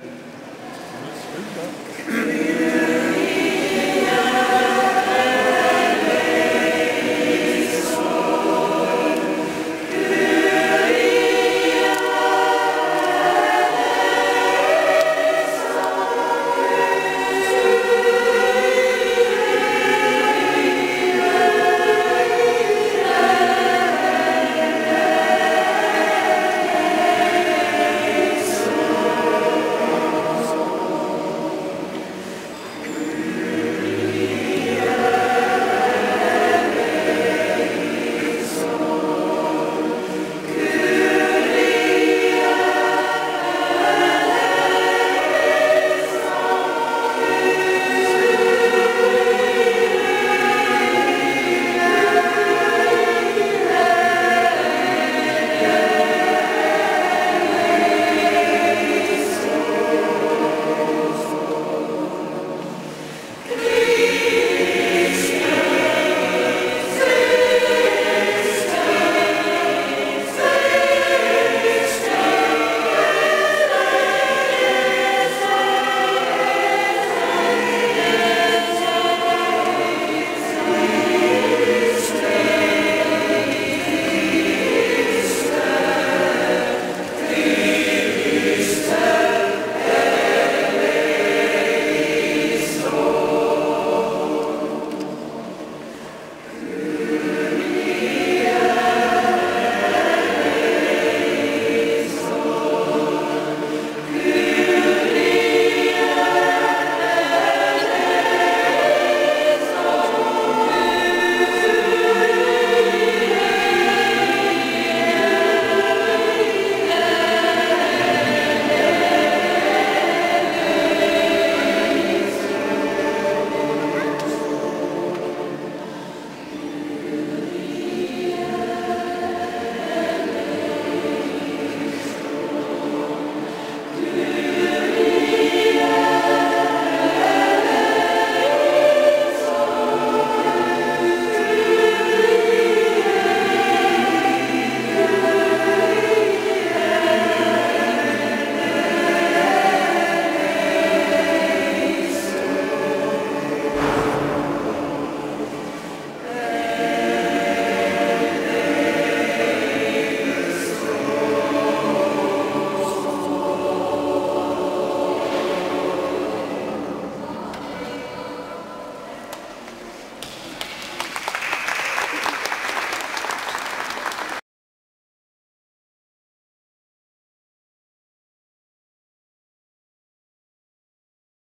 That's good,